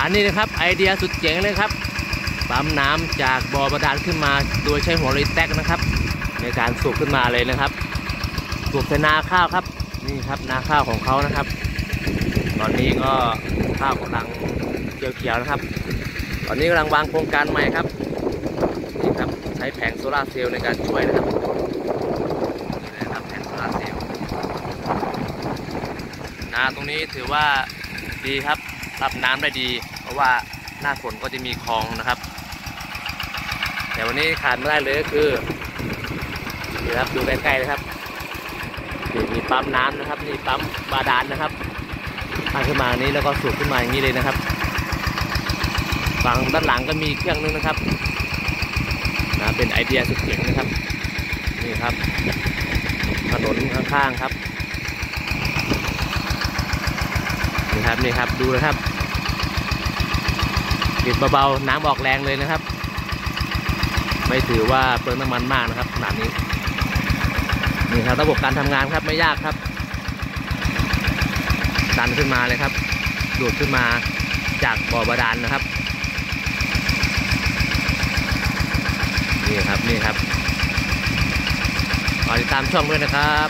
านี่นะครับ ไอเดียสุดเจ๋งเลยครับปั๊มน้ำจากบ่อบาดาลขึ้นมาโดยใช้หัวรีแตกนะครับ ในการสูบขึ้นมาเลยนะครับ สูบใส่นาข้าวครับ นี่ครับนาข้าวของเขานะครับ ตอนนี้ก็ข้าวกำลังเขียวๆนะครับ ตอนนี้กำลังวางโครงการใหม่ครับนี่ครับใช้แผงโซลาร์เซลล์ในการช่วยนะครับนี่นะครับแผงโซลาร์เซลล์นาตรงนี้ถือว่าดีครับ รับน้ำได้ดี เพราะว่าหน้าฝนก็จะมีคลองนะครับ แต่วันนี้ขาดไม่ได้เลยก็คือนี่ครับดูใกล้ๆเลยครับนี่มีปั๊มน้ำนะครับนี่ปั๊มบาดาลนะครับตั้งขึ้นมาอย่างนี้แล้วก็สูบขึ้นมาอย่างนี้เลยนะครับฝั่งด้านหลังก็มีเครื่องนึงนะครับนะเป็นไอเดียสุดเจ๋งนะครับนี่ครับถนนข้างๆครับนี่ครับนี่ครับดูนะครับ ปิดเบาๆน้ำออกแรงเลยนะครับ ไม่ถือว่าเปลืองน้ำมันมากนะครับขนาดนี้นี่ครับระบบการทำงานครับไม่ยากครับดันขึ้นมาเลยครับ ดูดขึ้นมาจากบ่อบาดาลนะครับนี่ครับนี่ครับติดตามช่องด้วยนะครับ